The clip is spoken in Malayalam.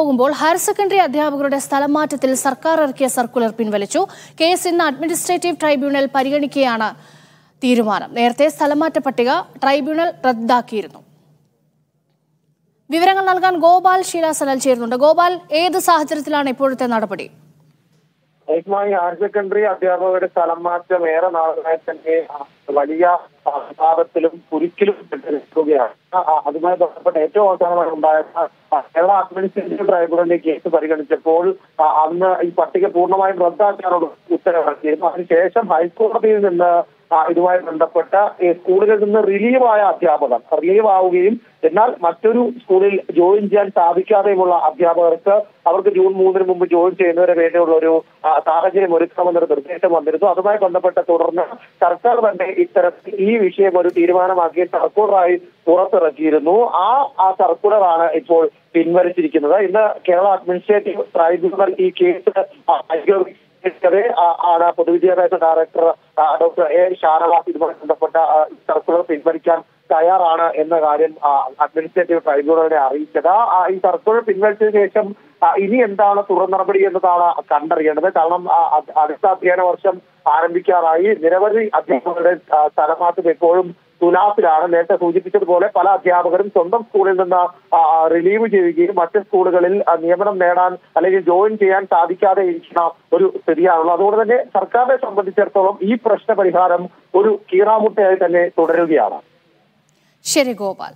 പോകുമ്പോൾ ഹയർ സെക്കൻഡറി അധ്യാപകരുടെ സ്ഥലമാറ്റത്തിൽ സർക്കാർ ഇറക്കിയ സർക്കുലർ പിൻവലിച്ചു. കേസ് ഇന്ന് അഡ്മിനിസ്ട്രേറ്റീവ് ട്രൈബ്യൂണൽ പരിഗണിക്കുകയാണ് തീരുമാനം. നേരത്തെ സ്ഥലമാറ്റ പട്ടിക ട്രൈബ്യൂണൽ റദ്ദാക്കിയിരുന്നു. വിവരങ്ങൾ നൽകാൻ ഗോപാൽ ശീലാസനൽ ചേരുന്നുണ്ട്. ഗോപാൽ ഏത് സാഹചര്യത്തിലാണ് ഇപ്പോഴത്തെ നടപടി? ഏകമായി ഹയർ സെക്കൻഡറി അധ്യാപകരുടെ സ്ഥലം മാറ്റം ഏറെ നാളുകളായി തന്നെ വലിയ ആ, വിവാദത്തിലും കുരുക്കിലും നിൽക്കുകയാണ്. അതുമായി ബന്ധപ്പെട്ട് ഏറ്റവും അവസാനമായി ഉണ്ടായ കേരള അഡ്മിനിസ്ട്രേറ്റീവ് ട്രൈബ്യൂണലിന്റെ കേസ് പരിഗണിച്ചപ്പോൾ അന്ന് ഈ പട്ടിക പൂർണമായും റദ്ദാക്കാനുള്ള ഉത്തരവിറക്കിയിരുന്നു. അതിനുശേഷം ഹൈക്കോടതിയിൽ നിന്ന് ഇതുമായി ബന്ധപ്പെട്ട സ്കൂളുകളിൽ നിന്ന് റിലീവായ അധ്യാപകർ റിലീവ് ആവുകയും എന്നാൽ മറ്റൊരു സ്കൂളിൽ ജോയിൻ ചെയ്യാൻ സാധിക്കാതെയുമുള്ള അധ്യാപകർക്ക് അവർക്ക് ജൂൺ മൂന്നിന് മുമ്പ് ജോയിൻ ചെയ്യുന്നവരെ വേണ്ടിയുള്ള ഒരു സാഹചര്യം ഒരുക്കണമെന്നൊരു നിർദ്ദേശം വന്നിരുന്നു. അതുമായി ബന്ധപ്പെട്ട തുടർന്ന് സർക്കാർ തന്നെ ഇത്തരത്തിൽ ഈ വിഷയം ഒരു തീരുമാനമാക്കി സർക്കുലറായി പുറത്തിറക്കിയിരുന്നു. ആ ആ സർക്കുലറാണ് ഇപ്പോൾ പിൻവലിച്ചിരിക്കുന്നത്. ഇന്ന് കേരള അഡ്മിനിസ്ട്രേറ്റീവ് ട്രൈബ്യൂണൽ ഈ കേസ് ആ, ആണ് പൊതുവിദ്യാഭ്യാസ ഡയറക്ടർ ഡോക്ടർ എ ഷാനവാസ് ഇതുമായി ബന്ധപ്പെട്ട സർക്കുലർ പിൻവലിക്കാൻ തയ്യാറാണ് എന്ന കാര്യം അഡ്മിനിസ്ട്രേറ്റീവ് ട്രൈബ്യൂണലിനെ അറിയിച്ചത്. ഈ സർക്കുലർ പിൻവലിച്ചതിന് ശേഷം ഇനി എന്താണ് തുടർ നടപടി എന്നതാണ് കണ്ടറിയേണ്ടത്. കാരണം അടുത്ത അധ്യയന വർഷം ആരംഭിക്കാറായി. നിരവധി അധ്യാപകരുടെ സ്ഥലമാറ്റം എപ്പോഴും തുലാസിലാണ് നേരത്തെ സൂചിപ്പിച്ചതുപോലെ പല അധ്യാപകരും സ്വന്തം സ്കൂളിൽ നിന്ന് റിലീവ് ചെയ്യുകയും മറ്റ് സ്കൂളുകളിൽ നിയമനം നേടാൻ അല്ലെങ്കിൽ ജോയിൻ ചെയ്യാൻ സാധിക്കാതെ ഇരിക്കുന്ന ഒരു സ്ഥിതിയാണുള്ളത്. അതുകൊണ്ട് തന്നെ സർക്കാരിനെ സംബന്ധിച്ചിടത്തോളം ഈ പ്രശ്ന പരിഹാരം ഒരു കീറാമുട്ടയായി തന്നെ തുടരുകയാണ്. ശരി ഗോപാൽ.